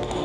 you